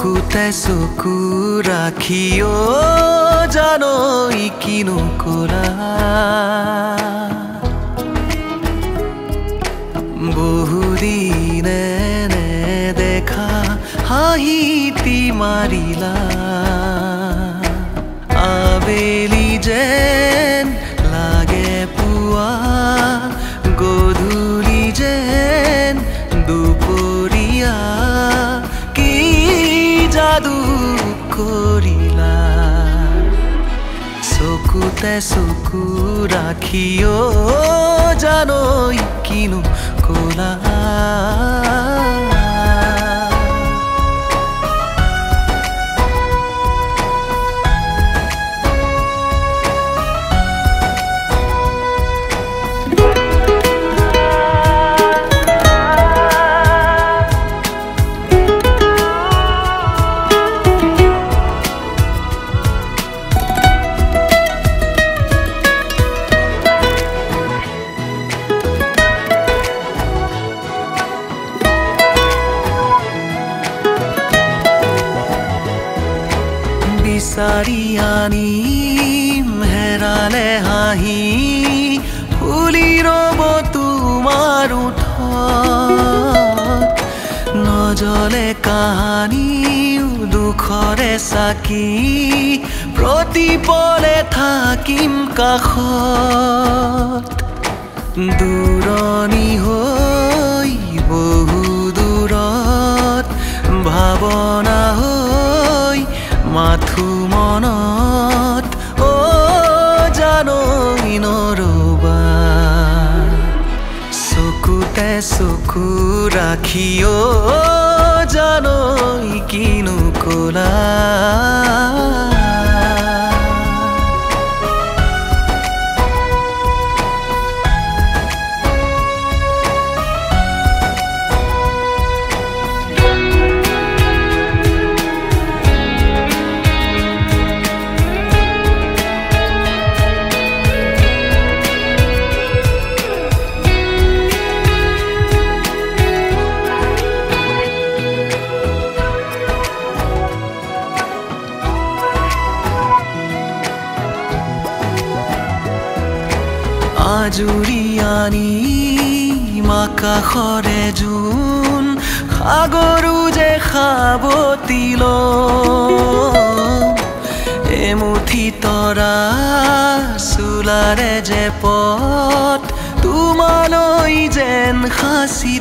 চকুতে চকু ৰাখিও জানৈ কিনো কৰা বহুদিনে দেখা হাঁহিতি মাৰিলা আবেলি যেন লাগে পুৱা কৰিলা চকুতে চকু ৰাখিও জানৈ কিনো কলা বিচাৰি আনিম হেৰালে হাঁহি ফুলি ৰব তোমাৰ উঠত নজলে কাহানি দুখৰে চাকি প্ৰতিপলে থাকিম কাষত। দূৰণি মাথো মনত অ জানৈ নৰবা চকুতে চকু ৰাখিও জানৈ কিনো কলা। আজুৰি আনি আকাশৰে জোন সাগৰো যে সাৱতিল এমুঠি তৰা চোলাৰে যে পথ তোমালৈ যেন সাঁচি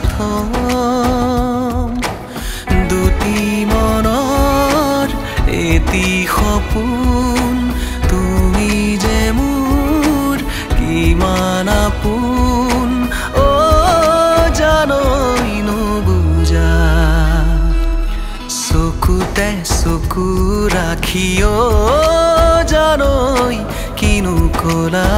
দুটি মনৰ এটি সপোন কিমান আপোন অ জানৈ নুবুজা চকুতে চকু ৰাখিও জানৈ কিনো কলা